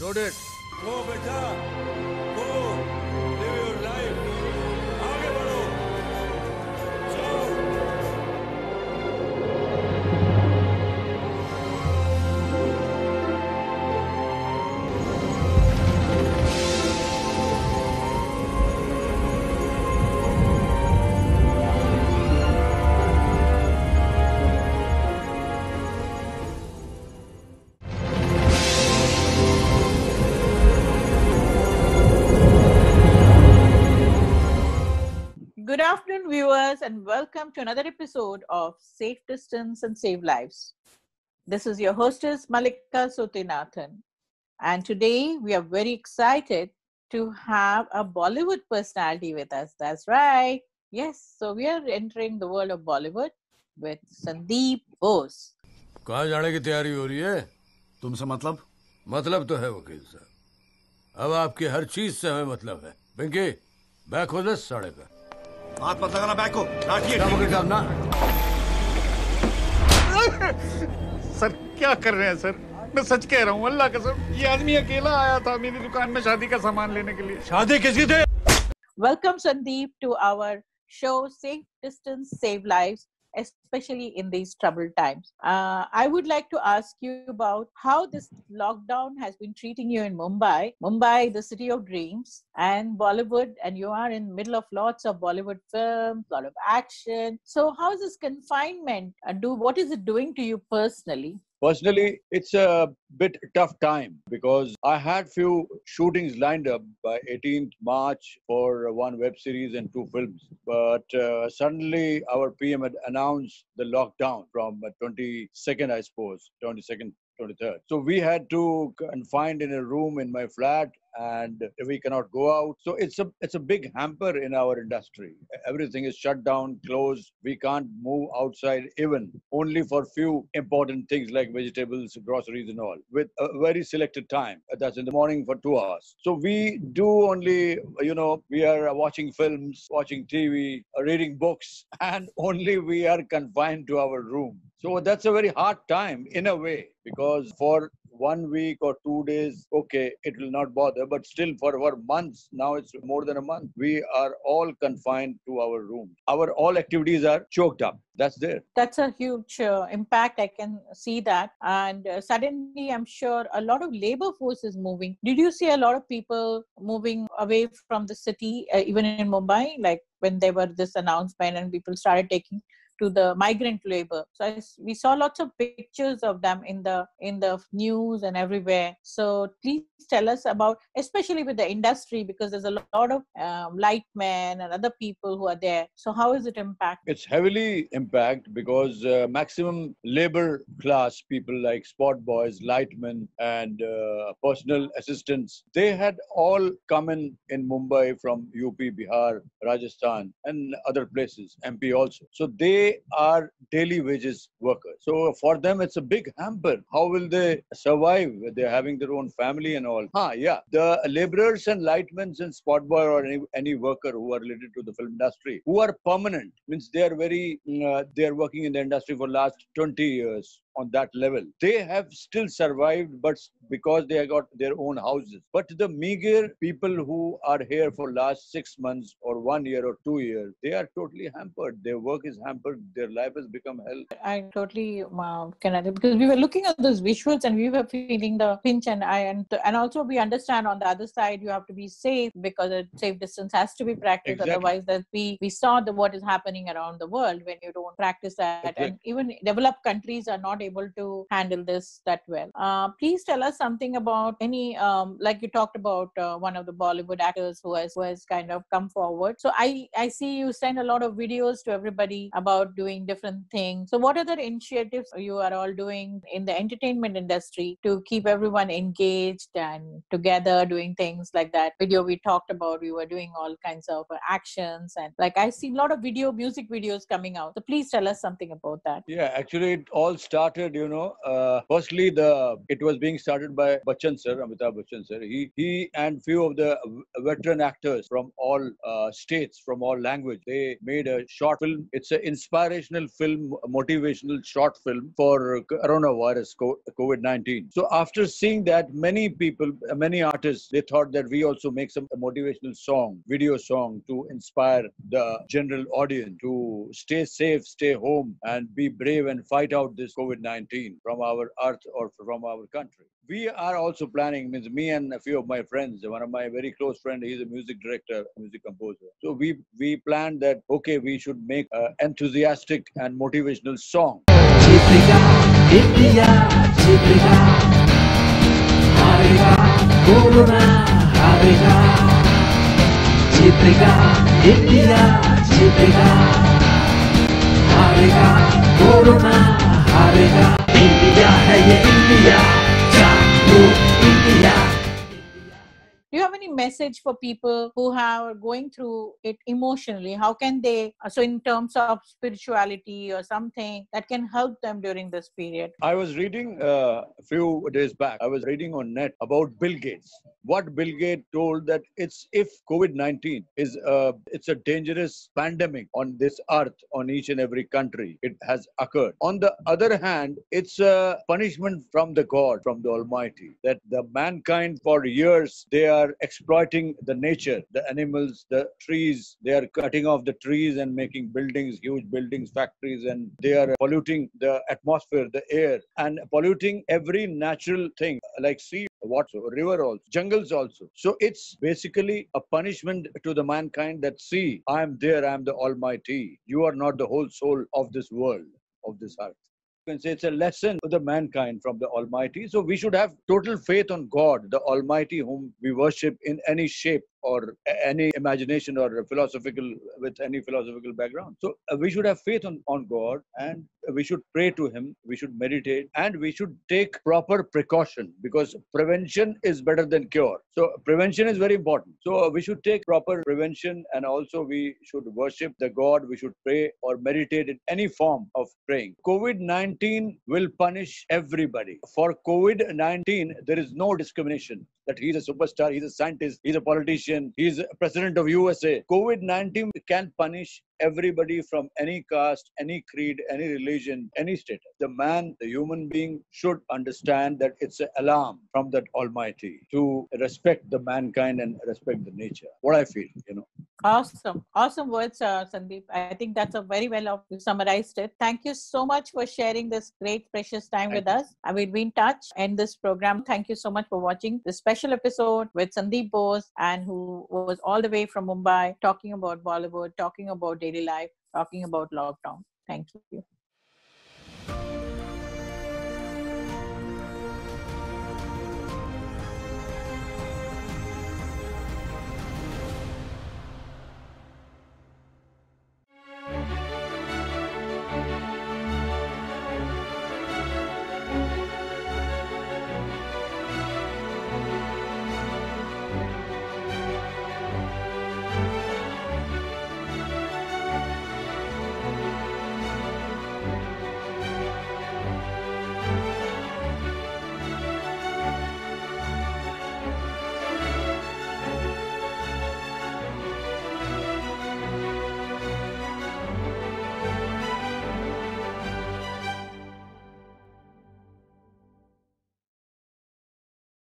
Go, beta. viewers, and welcome to another episode of Safe Distance and Save Lives. This is your hostess, Malika Sotinathan. And today we are very excited to have a Bollywood personality with us. That's right. Yes, so we are entering the world of Bollywood with Sandeep Bose. कहाँ जाने की तैयारी हो रही है तुमसे मतलब मतलब तो है वकील साहब अब आपकी हर चीज से हमें मतलब है पिंकी बैक हो दस साढ़े का हाथ मत लगाना बैग को साहब ना। सर क्या कर रहे हैं सर? मैं सच कह रहा हूँ अल्लाह कसम। ये आदमी अकेला आया था मेरी दुकान में शादी का सामान लेने के लिए। शादी किसी थे? Welcome Sandeep to our show safe distance save Lives, especially in these troubled times. Uh, I would like to ask you about how this lockdown has been treating you in Mumbai. Mumbai, the city of dreams, and Bollywood, and you are in middle of lots of Bollywood films, lot of action. So, how is this confinement? And do what is it doing to you personally? Personally, it's a bit tough time because I had few shootings lined up by 18th March for one web series and two films. But uh, suddenly our PM had announced the lockdown from uh, 22nd, I suppose, 22nd, 23rd. So we had to confined in a room in my flat and we cannot go out. So it's a it's a big hamper in our industry. Everything is shut down, closed. We can't move outside even only for few important things like vegetables, groceries, and all with a very selected time. That's in the morning for two hours. So we do only you know we are watching films, watching TV, reading books, and only we are confined to our room. So that's a very hard time in a way because for one week or two days, okay, it will not bother. But still, for our months, now it's more than a month, we are all confined to our rooms. Our all activities are choked up. That's there. that's a huge uh, impact i can see that and uh, suddenly i'm sure a lot of labor force is moving did you see a lot of people moving away from the city uh, even in mumbai like when there were this announcement and people started taking to the migrant labor. So I we saw lots of pictures of them in the in the news and everywhere. So please tell us about especially with the industry because there's a lot of um, light men and other people who are there. So how is it impact It's heavily impact because uh, maximum labor class people like spot boys, lightmen, and uh, personal assistants, they had all come in in Mumbai from UP, Bihar, Rajasthan, and other places, MP also. So they are daily wages workers. So for them, it's a big hamper. How will they survive? They're having their own family and all. Ah, yeah. The laborers and lightmen and spot boy or any, any worker who are related to the film industry, who are permanent, means they are very, mm, uh, they are working in the industry for last 20 years on that level. They have still survived, but because they have got their own houses. But the meager people who are here for last six months or one year or two years, they are totally hampered. Their work is hampered. Their life has become hell. I totally uh, can because we were looking at those visuals and we were feeling the pinch and I and and also we understand on the other side you have to be safe because a safe distance has to be practiced Exactly. otherwise that we we saw the what is happening around the world when you don't practice that and even developed countries are not able to handle this that well. Uh, please tell us something about any um, like you talked about uh, one of the Bollywood actors who has who has kind of come forward. So I I see you send a lot of videos to everybody about doing different things. So what other initiatives you are all doing in the entertainment industry to keep everyone engaged and together doing things like that video we talked about? We were doing all kinds of actions and like I see a lot of video music videos coming out. So please tell us something about that. Yeah, actually, it all started started, you know, uh, firstly the it was being started by Bachchan sir, Amitabh Bachchan sir. He he and few of the veteran actors from all uh, states, from all language, they made a short film. It's an inspirational film, motivational short film for coronavirus, COVID nineteen. So after seeing that, many people, many artists, they thought that we also make some motivational song, video song to inspire the general audience to stay safe, stay home, and be brave and fight out this COVID COVID-19 from our earth or from our country. We are also planning, means me and a few of my friends, one of my very close friend, he's a music director, music composer. So we, we planned that, okay, we should make an enthusiastic and motivational song. Chipriya, India, Chipriya, Harika, Corona, Harika, India, Harika, Corona, हारेगा India है ये India. जागो any message for people who are going through it emotionally? How can they uh, so in terms of spirituality or something that can help them during this period? I was reading uh, a few days back i was reading on net about bill gates. What bill gates told that it's if covid-19 is uh, it's a dangerous pandemic on this earth on each and every country it has occurred. On the other hand it's a punishment from the god from the almighty that the mankind for years they are exploiting the nature, the animals, the trees. They are cutting off the trees and making buildings, huge buildings, factories, and they are polluting the atmosphere, the air, and polluting every natural thing like sea, water, river also, jungles also. So it's basically a punishment to the mankind that see, I am there, I am the Almighty. You are not the whole soul of this world, of this earth can say it's a lesson for the mankind from the Almighty. So we should have total faith on God, the Almighty, whom we worship in any shape or any imagination or philosophical with any philosophical background. So uh, we should have faith on, on God and we should pray to Him, we should meditate, and we should take proper precaution because prevention is better than cure. So prevention is very important. So uh, we should take proper prevention and also we should worship the God, we should pray or meditate in any form of praying. COVID 19 will punish everybody. For COVID 19, there is no discrimination that he's a superstar, he's a scientist, he's a politician, he's president of USA. COVID 19 can punish everybody from any caste, any creed, any religion, any status. The man, the human being, should understand that it's an alarm from that Almighty to respect the mankind and respect the nature. What I feel, you know. Awesome, awesome words, uh, Sandeep. I think that's a very well summarized it. Thank you so much for sharing this great, precious time Thank with you. us. I will be in touch. End this program. Thank you so much for watching this special episode with Sandeep Bose and who was all the way from Mumbai talking about Bollywood, talking about daily life, talking about lockdown. Thank you.